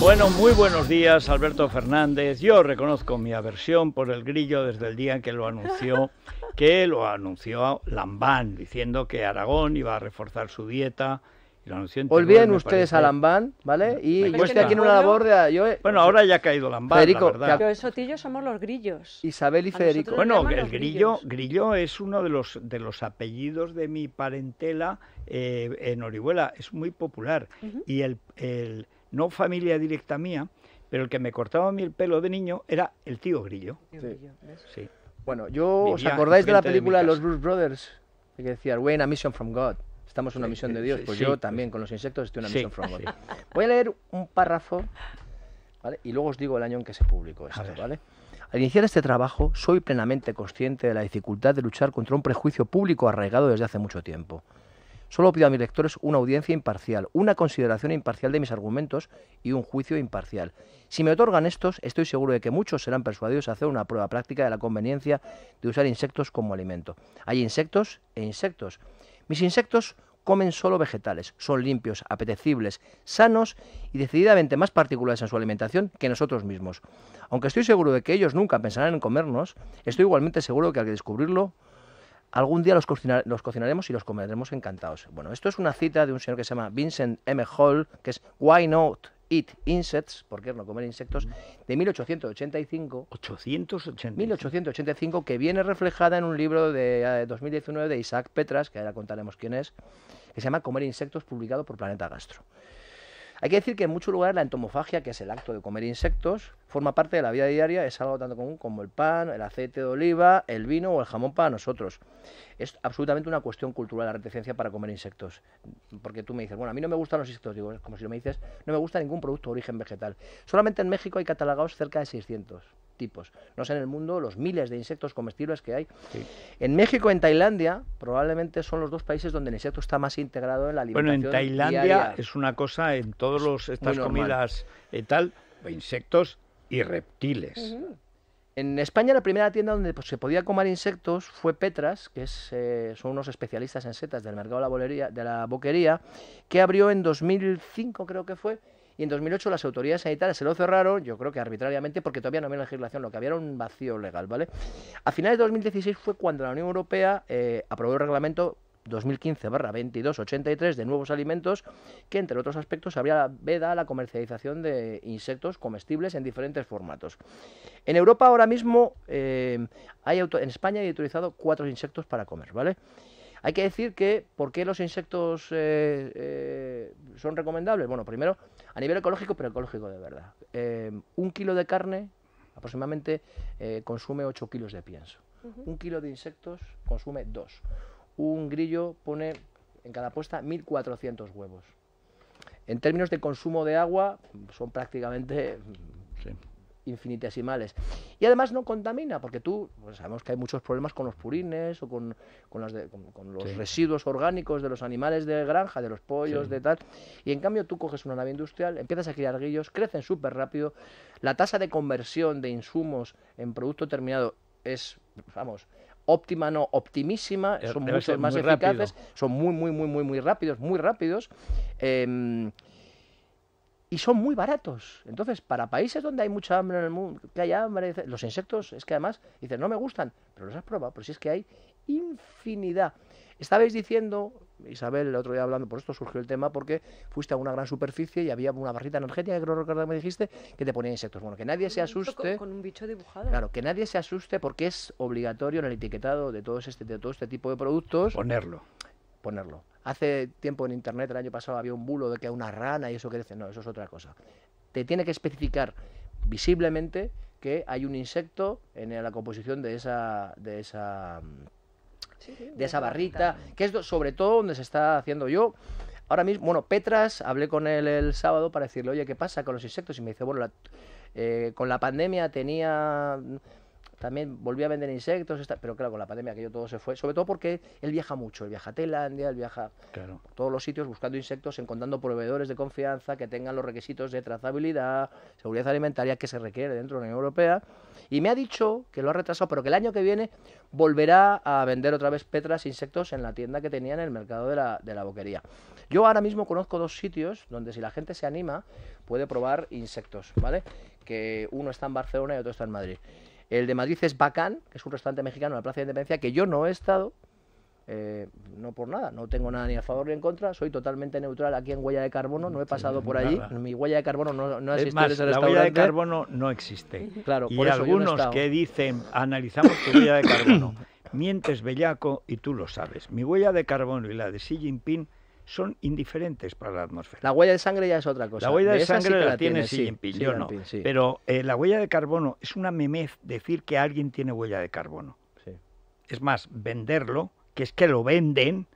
Bueno, muy buenos días, Alberto Fernández. Yo reconozco mi aversión por el grillo desde el día en que lo anunció, que lo anunció Lambán, diciendo que Aragón iba a reforzar su dieta. Y lo anunció en Olviden ustedes parece. a Lambán, ¿vale? Y yo estoy aquí en una labor de... Yo, Bueno, ahora ya ha caído Lambán, Federico, la verdad. Pero Sotillo somos los grillos. Isabel y Federico. Bueno, llaman el los grillo, grillos. grillo es uno de los de los apellidos de mi parentela eh, en Orihuela, es muy popular. Y el, el- no familia directa mía, pero el que me cortaba a mí el pelo de niño era el tío grillo. Sí. Bueno, yo, ¿os acordáis de la enfrente de película Los. Blues Brothers? Que decía, we're in a mission from God. Estamos en una Sí, misión de sí, Dios. Pues sí, yo pues- también con los insectos estoy en una Sí, mission from God. sí. Voy a leer un párrafo, ¿vale? Y luego os digo el año en que se publicó esto. ¿vale? Al iniciar este trabajo, soy plenamente consciente de la dificultad de luchar contra un prejuicio público arraigado desde hace mucho tiempo. Solo pido a mis lectores una audiencia imparcial, una consideración imparcial de mis argumentos y un juicio imparcial. Si me otorgan estos, estoy seguro de que muchos serán persuadidos a hacer una prueba práctica de la conveniencia de usar insectos como alimento. Hay insectos e insectos. Mis insectos comen solo vegetales, son limpios, apetecibles, sanos y decididamente más particulares en su alimentación que nosotros mismos. Aunque estoy seguro de que ellos nunca pensarán en comernos, estoy igualmente seguro que al descubrirlo algún día los, cocina- los cocinaremos y los comeremos encantados. Bueno, esto es una cita de un señor que se llama Vincent M. Hall, que es Why Not Eat Insects, ¿por qué no comer insectos?, de 1885. 880. 1885, que viene reflejada en un libro de eh, 2019 de Isaac Petras, que ahora contaremos quién es, que se llama Comer insectos, publicado por Planeta Gastro. Hay que decir que en muchos lugares la entomofagia, que es el acto de comer insectos, forma parte de la vida diaria, es algo tanto común como el pan, el aceite de oliva, el vino o el jamón para nosotros. Es absolutamente una cuestión cultural la reticencia para comer insectos. Porque tú me dices, bueno, a mí no me gustan los insectos, digo, es como si me dices, no me gusta ningún producto de origen vegetal. Solamente en México hay catalogados cerca de 600 tipos. No sé en el mundo los miles de insectos comestibles que hay. Sí. En México, en Tailandia, probablemente son los dos países donde el insecto está más integrado en la Bueno, alimentación en Tailandia diaria. es una cosa, en todas los, estas comidas y tal, insectos y reptiles. En España la primera tienda donde pues, se podía comer insectos fue Petras, que es, eh, son unos especialistas en setas del mercado de la, bolería- de la boquería, que abrió en 2005 creo que fue, y en 2008 las autoridades sanitarias se lo cerraron, yo creo que arbitrariamente, porque todavía no había legislación, lo que había era un vacío legal, ¿vale? A finales de 2016 fue cuando la Unión Europea eh, aprobó el reglamento 2015-2283 de nuevos alimentos que, entre otros aspectos, habría veda a la comercialización de insectos comestibles en diferentes formatos. En Europa ahora mismo, eh, hay auto- en España hay autorizado cuatro insectos para comer, ¿vale? Hay que decir que, ¿por qué los insectos eh, eh, son recomendables? Bueno, primero, a nivel ecológico, pero ecológico de verdad. Eh, un kilo de carne aproximadamente eh, consume 8 kilos de pienso. Un kilo de insectos consume 2. Un grillo pone en cada puesta 1.400 huevos. En términos de consumo de agua, son prácticamente Sí. Infinitesimales. Y además no contamina, porque tú, pues sabemos que hay muchos problemas con los purines o con, con las de- con- con los Sí. residuos orgánicos de los animales de granja, de los pollos, Sí. de tal. Y en cambio tú coges una nave industrial, empiezas a criar grillos, crecen súper rápido, la tasa de conversión de insumos en producto terminado es, vamos, óptima, no, optimísima, Eh, son debe mucho más rápido. eficaces, son muy, muy, muy, muy, muy rápidos, muy rápidos. em, y son muy baratos. Entonces, para países donde hay mucha hambre en el mundo, que hay hambre, los insectos, es que además, dices, no me gustan, pero los has probado, pero si es que hay infinidad. Estabais diciendo, Isabel, el otro día hablando, por esto surgió el tema, porque fuiste a una gran superficie y había una barrita energética, creo recordar que me dijiste, que te ponía insectos. Bueno, que nadie se asuste. Con, con un bicho dibujado. Claro, que nadie se asuste porque es obligatorio en el etiquetado de, todos este, de todo este tipo de productos Ponerlo. ponerlo. Hace tiempo en internet, el año pasado, había un bulo de que una rana y eso que dice, no, eso es otra cosa. Te tiene que especificar visiblemente que hay un insecto en la composición de esa, de esa, mm, Sí, sí, de esa barrita, que es sobre todo donde se está haciendo yo. Ahora mismo, bueno, Petras, hablé con él el sábado para decirle, oye, ¿qué pasa con los insectos? Y me dice, bueno, la- eh, con la pandemia tenía también volvía a vender insectos, esta- pero claro, con la pandemia aquello todo se fue, sobre todo porque él viaja mucho, él viaja a Tailandia, él viaja Claro. por todos los sitios buscando insectos, encontrando proveedores de confianza que tengan los requisitos de trazabilidad, seguridad alimentaria que se requiere dentro de la Unión Europea. Y me ha dicho que lo ha retrasado, pero que el año que viene volverá a vender otra vez petras insectos en la tienda que tenía en el mercado de la, de la boquería. Yo ahora mismo conozco dos sitios donde si la gente se anima puede probar insectos, ¿vale? Que uno está en Barcelona y otro está en Madrid. El de Madrid es Bacán, que es un restaurante mexicano en la Plaza de Independencia, que yo no he estado, eh, no por nada, no tengo nada ni a favor ni en contra, soy totalmente neutral aquí en huella de carbono, no he pasado por allí, nada. mi huella de carbono no, no ha Es en más, ese la huella de carbono no existe. Claro, Y por eso yo no he algunos que dicen, analizamos tu huella de carbono, mientes bellaco y tú lo sabes. Mi huella de carbono y la de Xi Jinping son indiferentes para la atmósfera. La huella de sangre ya es otra cosa. La huella de, sangre que la, tiene Xi Jinping, yo no. Jinping, sí, Pero eh, la huella de carbono es una memez decir que alguien tiene huella de carbono. Es más, venderlo, que es que lo venden,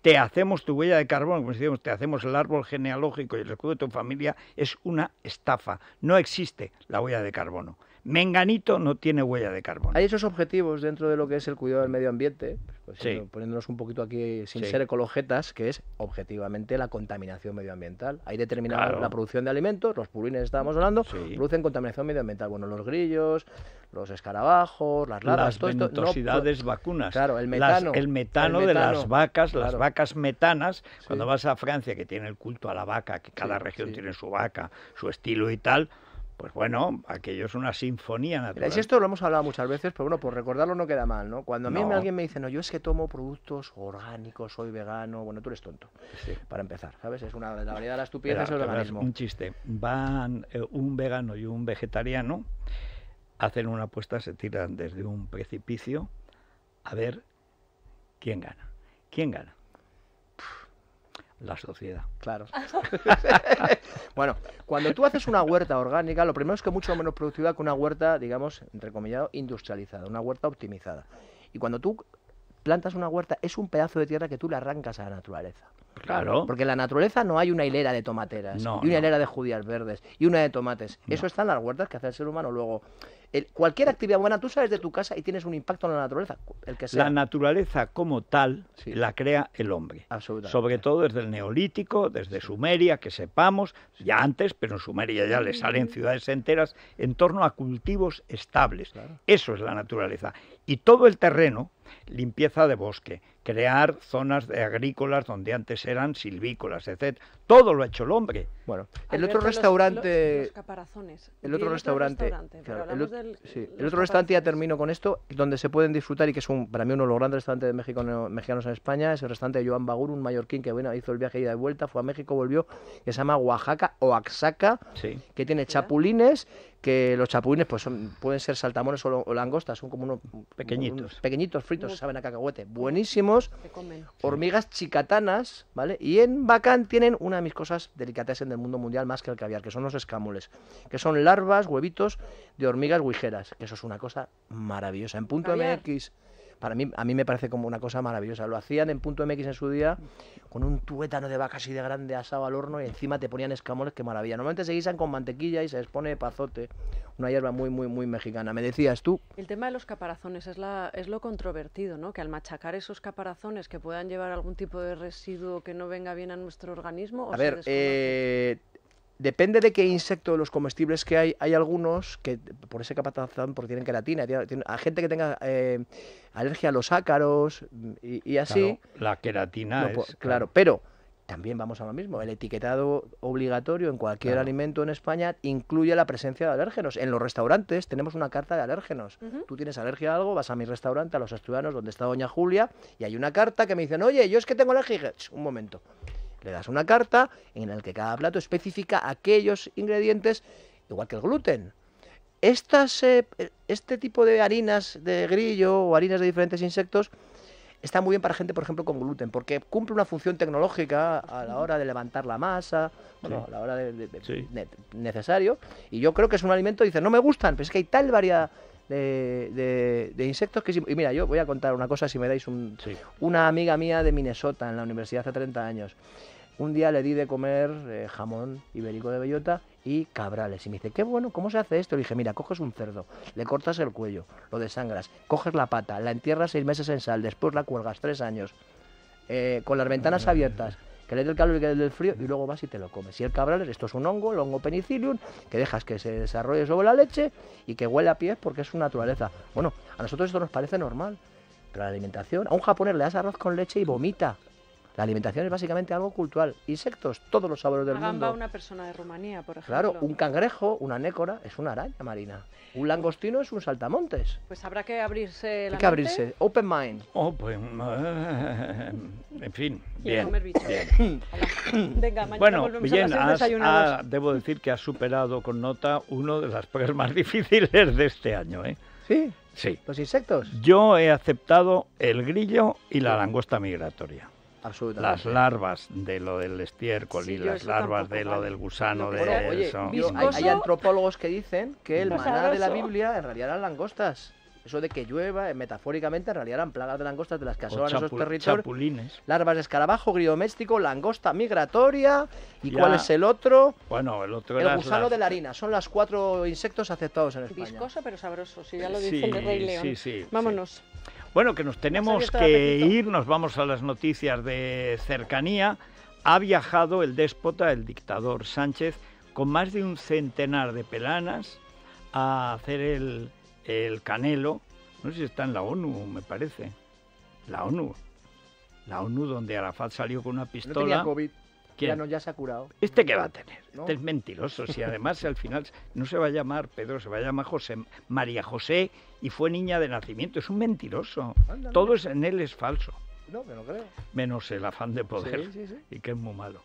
te hacemos tu huella de carbono, como decíamos, te hacemos el árbol genealógico y el escudo de tu familia, es una estafa. No existe la huella de carbono. Menganito no tiene huella de carbono. Hay esos objetivos dentro de lo que es el cuidado del medio ambiente, pues, Sí. poniéndonos un poquito aquí sin Sí. ser ecologetas, que es objetivamente la contaminación medioambiental. Hay determinada Claro. la producción de alimentos, los purines estábamos hablando, Sí. producen contaminación medioambiental. Bueno, los grillos, los escarabajos, las larvas, las todo esto no pro- ventosidades vacunas. Claro, el Las- metano, el metano de las vacas, las vacas metanas. Cuando vas a Francia, que tiene el culto a la vaca, que cada región tiene su vaca, su estilo y tal, pues bueno, aquello es una sinfonía Mira, natural. y esto lo hemos hablado muchas veces, pero bueno, por recordarlo no queda mal, ¿no? Cuando a mí No. alguien me dice, no, yo es que tomo productos orgánicos, soy vegano, bueno, tú eres tonto, Sí. para empezar, ¿sabes? Es una de la variedad de la estupidez es el verás veganismo. un chiste. Van eh, un vegano y un vegetariano, hacen una apuesta, se tiran desde un precipicio a ver quién gana. ¿Quién gana? La sociedad. Claro. bueno, cuando tú haces una huerta orgánica, lo primero es que es mucho menos productiva que una huerta, digamos, entre comillas, industrializada, una huerta optimizada. Y cuando tú plantas una huerta, es un pedazo de tierra que tú le arrancas a la naturaleza. Claro. Porque en la naturaleza no hay una hilera de tomateras, No, y una no. hilera de judías verdes, y una de tomates. Eso está en las huertas que hace el ser humano. Luego, el- cualquier actividad buena, tú sales de tu casa y tienes un impacto en la naturaleza, el que sea. La naturaleza como tal Sí. la crea el hombre. Absolutamente. Sobre todo desde el neolítico, desde Sumeria, que sepamos, ya antes, pero en Sumeria ya le salen ciudades enteras en torno a cultivos estables. Claro. Eso es la naturaleza. Y todo el terreno, limpieza de bosque, crear zonas de agrícolas donde antes eran silvícolas, etc. Todo lo ha hecho el hombre. Bueno, el Alberto, otro restaurante... Los, los caparazones. El otro restaurante, claro, el, del- sí, otro restaurante ya termino con esto, donde se pueden disfrutar y que es un, para mí uno de los grandes restaurantes de México, no- mexicanos en España, es el restaurante de Joan Bagur, un mallorquín que bueno, hizo el viaje ida y vuelta, fue a México, volvió, que se llama Oaxaca o Oaxaca, Sí. que tiene chapulines, que los chapulines pues son, pueden ser saltamones o, lo- o langostas, son como unos Pequeñitos. unos pequeñitos fritos, saben a cacahuete, buenísimos, comen. hormigas chicatanas, ¿vale? Y en Bacán tienen una de mis cosas delicatessen del mundo mundial más que el caviar, que son los escamoles, que son larvas, huevitos de hormigas guijeras, que eso es una cosa maravillosa. En punto Caviar. MX, para mí, a mí me parece como una cosa maravillosa. Lo hacían en punto MX en su día con un tuétano de vaca así de grande asado al horno y encima te ponían escamoles, que maravilla. Normalmente se guisan con mantequilla y se les pone pazote, una hierba muy, muy, muy mexicana. Me decías tú, El tema de los caparazones es, la, es lo controvertido, ¿no? Que al machacar esos caparazones que puedan llevar algún tipo de residuo que no venga bien a nuestro organismo. ¿o A se ver, eh, depende de qué insecto de los comestibles que hay. Hay algunos que por ese caparazón porque tienen queratina. tiene- tiene- a gente que tenga eh, alergia a los ácaros mm, y, y así. Claro, la queratina no es... claro, pero también vamos a lo mismo. El etiquetado obligatorio en cualquier Claro. alimento en España incluye la presencia de alérgenos. En los restaurantes tenemos una carta de alérgenos. Tú tienes alergia a algo, vas a mi restaurante, a los estudianos, donde está Doña Julia, y hay una carta que me dicen, oye, yo es que tengo alergia. Y dije, "Ch, Un momento. Le das una carta en la que cada plato especifica aquellos ingredientes, igual que el gluten. Estas, eh, este tipo de harinas de grillo o harinas de diferentes insectos está muy bien para gente, por ejemplo, con gluten, porque cumple una función tecnológica a la hora de levantar la masa, bueno, Sí. a la hora de, de- de- Sí. ne- necesario. Y yo creo que es un alimento, dice, no me gustan, pero es que hay tal variedad de, de- de insectos que... sí- Y mira, yo voy a contar una cosa, si me dais un, Sí. una amiga mía de Minnesota, en la universidad hace 30 años. Un día le di de comer eh, jamón ibérico de bellota y cabrales. Y me dice, qué bueno, ¿cómo se hace esto? Le dije, mira, coges un cerdo, le cortas el cuello, lo desangras, coges la pata, la entierras seis meses en sal, después la cuelgas tres años, eh, con las ventanas abiertas, que le dé el calor y que le dé el frío, y luego vas y te lo comes. Y el cabral, esto es un hongo, el hongo penicillium, que dejas que se desarrolle sobre la leche y que huele a pies porque es su naturaleza. Bueno, a nosotros esto nos parece normal, pero la alimentación, a un japonés le das arroz con leche y vomita. La alimentación es básicamente algo cultural. Insectos, todos los sabores del Una gamba, mundo. una persona de Rumanía, por ejemplo. Claro, un cangrejo, una nécora, es una araña marina. Un langostino es un saltamontes. Pues habrá que abrirse la Hay que mente abrirse. Open mind. Oh, pues, eh, en fin, y bien. comer bichos. bien. Venga, mañana Bueno, volvemos bien, a las has- ha- debo decir que has superado con nota uno de las pruebas más difíciles de este año, ¿eh? Sí, Sí. los insectos. Yo he aceptado el grillo y la langosta migratoria. Absolutamente. Las larvas de lo del estiércol Sí, y las larvas de lo del gusano de oye, eso. yo- hay, antropólogos que dicen que el maná de la. Biblia en realidad eran langostas. Eso de que llueva, eh, metafóricamente, en realidad eran plagas de langostas de las que asolan esos territorios. chapulines. Larvas de escarabajo, grillo doméstico, langosta migratoria. ¿Y Ya. cuál es el otro? Bueno, el otro El gusano las- de la harina. Son las cuatro insectos aceptados en España. Viscoso pero sabroso, si ya lo Sí, dice el de Rey León. sí, sí, Vámonos. Bueno, que nos tenemos que ir, nos vamos a las noticias de cercanía. Ha viajado el déspota, el dictador Sánchez, con más de un centenar de pelanas a hacer el, el canelo. No sé si está en la ONU, me parece. La ONU. La ONU, donde Arafat salió con una No tenía pistola. COVID. ¿Quién? Ya, no, ya se ha curado. ¿Este qué va a tener? No. Este es mentiroso. Si además al final no se va a llamar Pedro, se va a llamar José, María José y fue niña de nacimiento. Es un mentiroso. Todo es, en él es falso, No, que no creo. menos el afán de poder Sí, sí, sí. y que es muy malo.